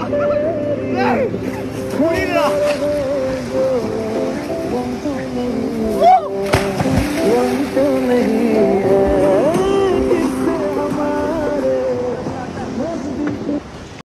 トイレ。